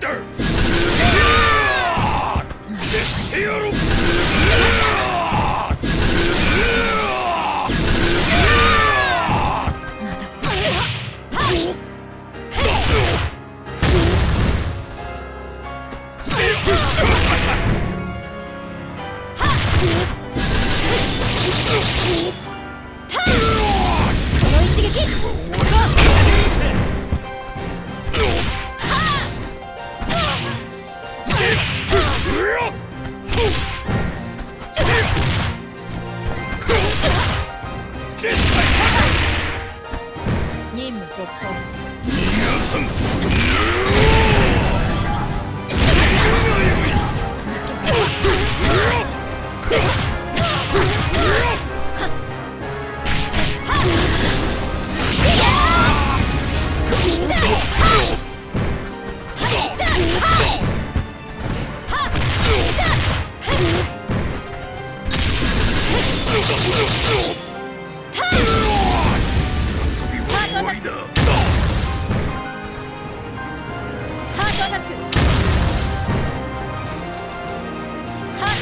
Thunder! 任務続行サ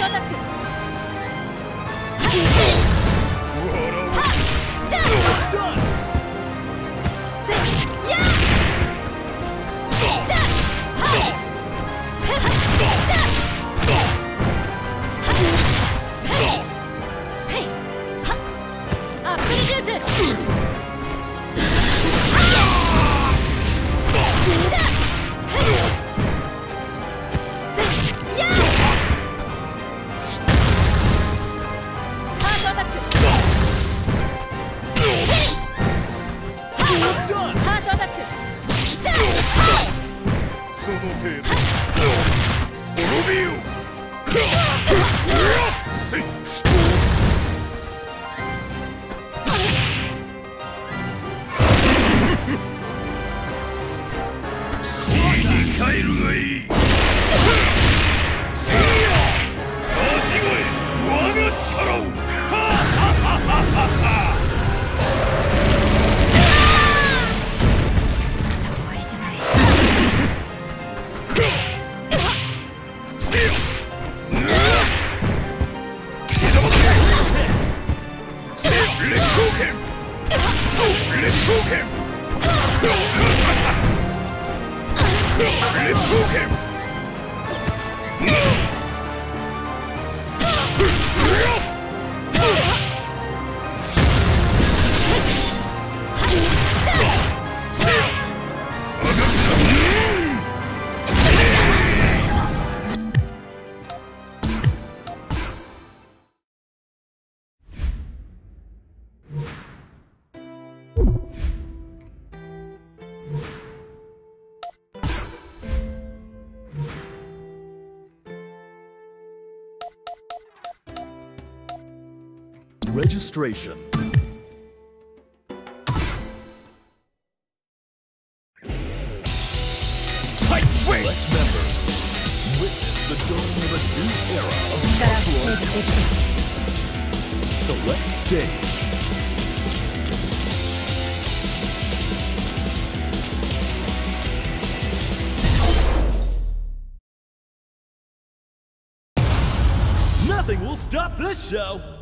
アタックその程度。滅びよせい Shoot him! Let's shoot him! No! registration. Fight free! Select members, witness the dawn of a new era of martial arts. Select stage. Nothing will stop this show!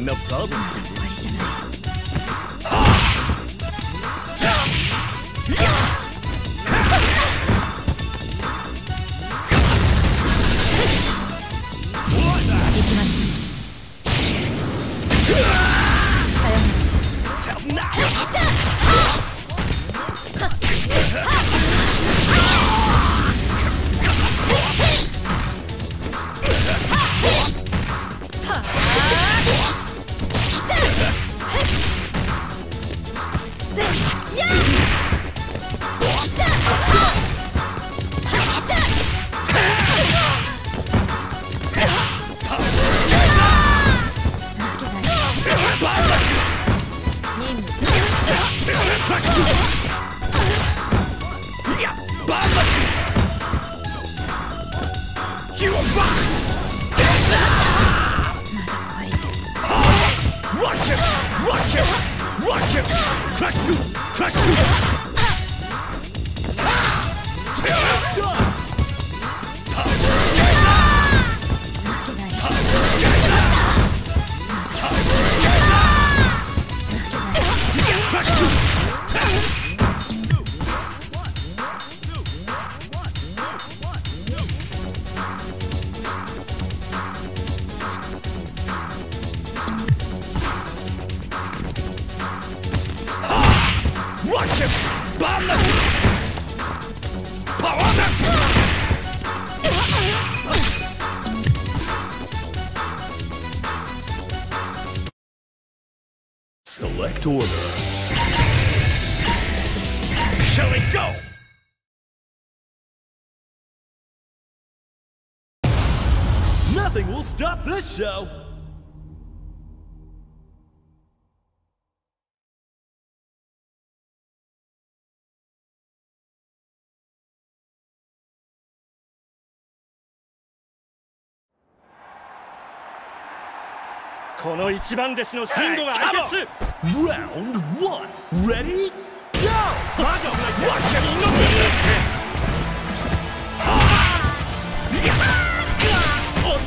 No problem. stop this show! Round one, ready, go! 魔女わしの身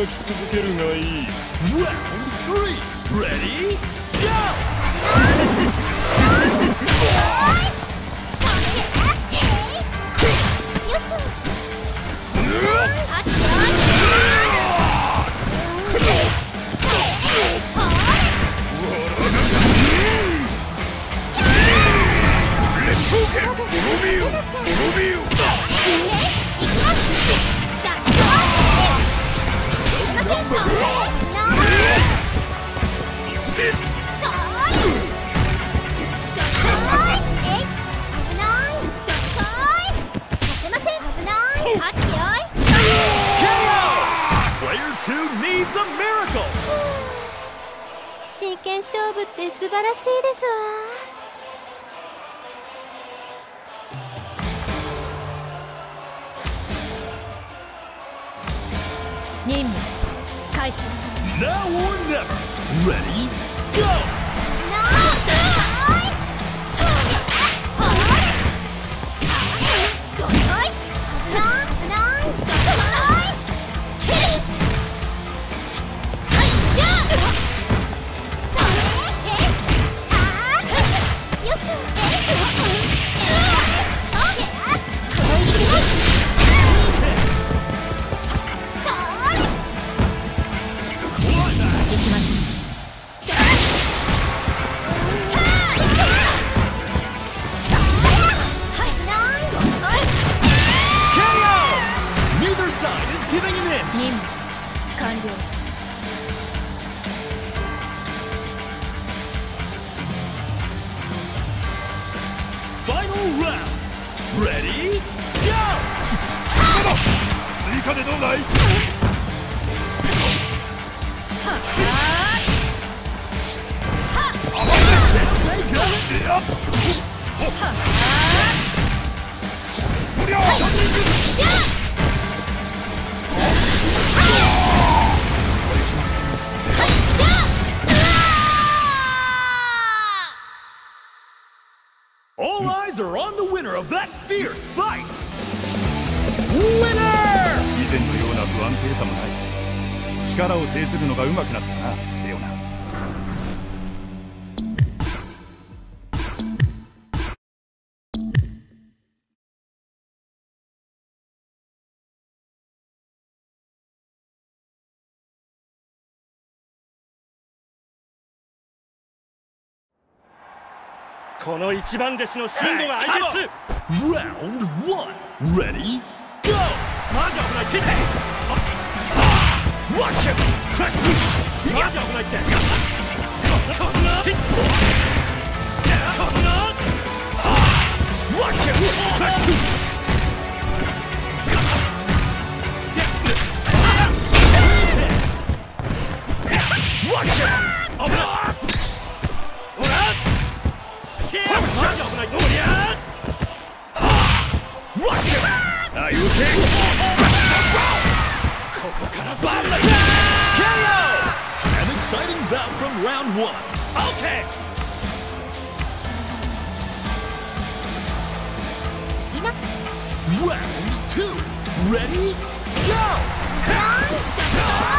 がき続けるがいい Round 3! Ready? 任務開始 Now or never. Ready Go! All eyes are on the winner of that fierce fight! Winner! 以前のような不安定さもない力を制するのが上手くなったなレオナこの一番弟子の進路が相手す、るラッツマジ危ないークー ないどうりゃ Watch it! ああいうけここからバ Bam! ン KO! An exciting bout from round one. オッケいな Round two. Ready? Go! Watch it!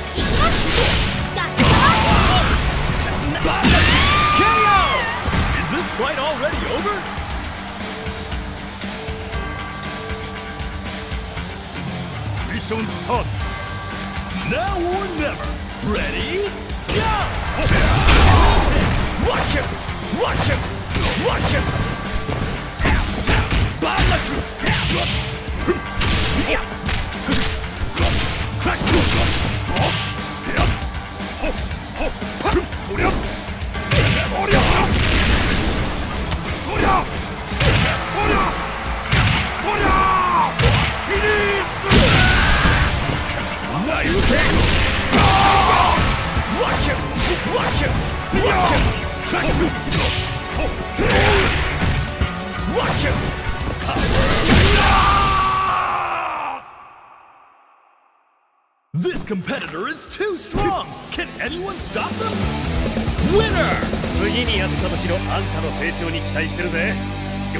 soon start. Now or never. Ready? Go! Watch him! Watch him! Watch him! Balaku! Crack through! Crack through! Stop them? Winner! 次にやった時のあんたの成長に期待してるぜグ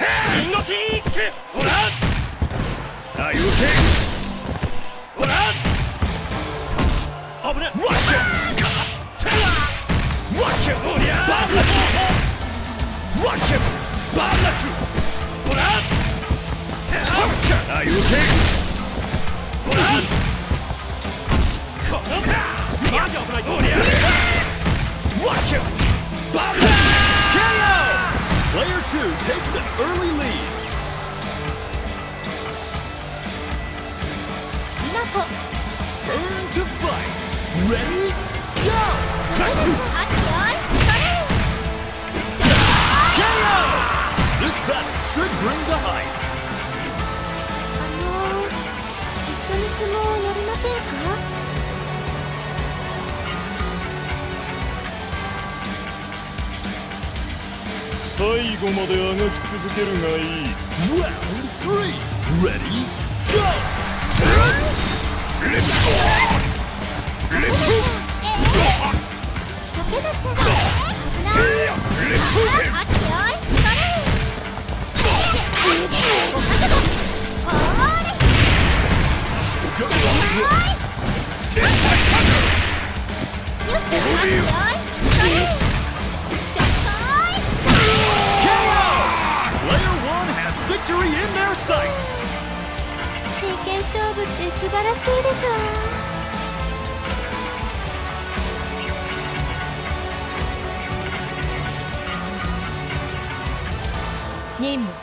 いピッ Watch it! Watch it! 進撃 Crack it! Watch it! Crack it! マジ危ない進撃せや進撃ほらああいうけほら危ない Watch it! Watch it! おりゃ Watch it! Balaku! ほらああいうけほらこのマジ危ないおりゃ Player 2 takes an early lead. みなこ Burn to fight. Ready? Go! あっちよいそれ KO! This battle should bring the height. あの一緒に相撲をやりませんか 最後まであがき続けるがいい Round 3 Ready? Go! レッドレッドレッドよし victory in their sights. 真剣勝負って素晴らしいですわ。任務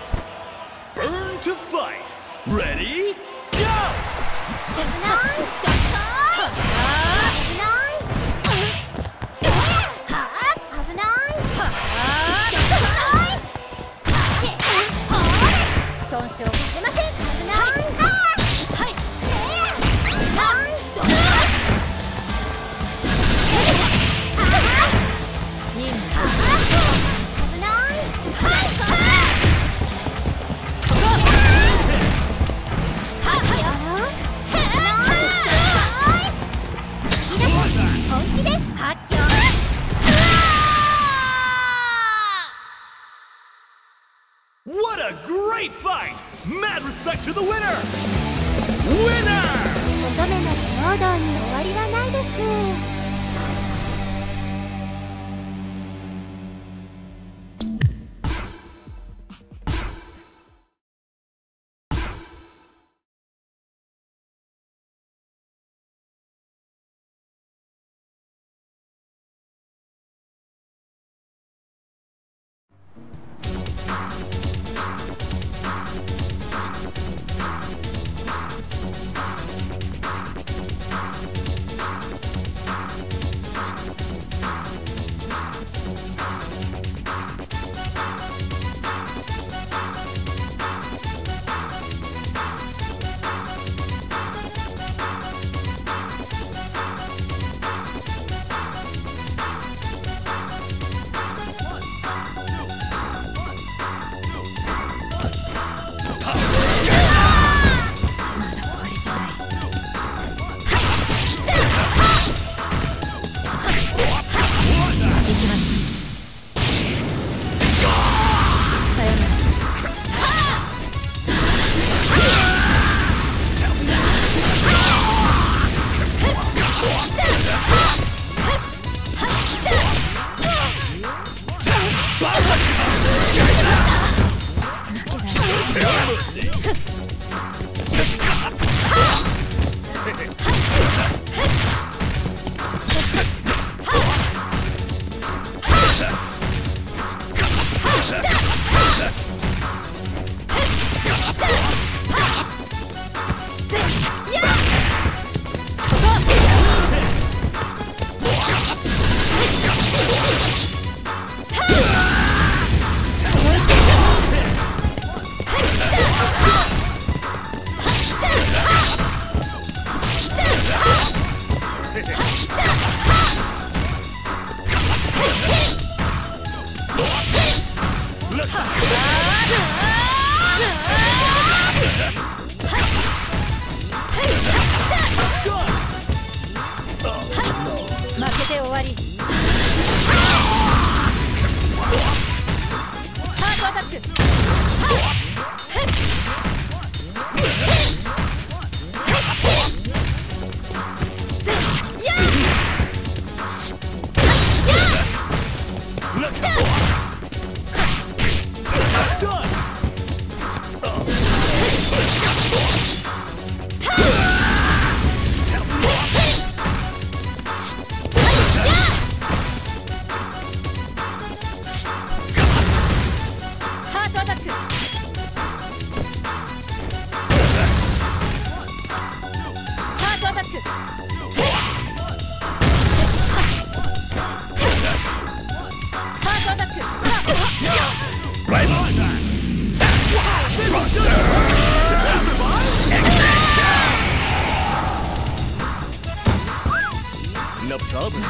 勝負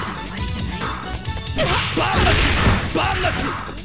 バンナキバンナ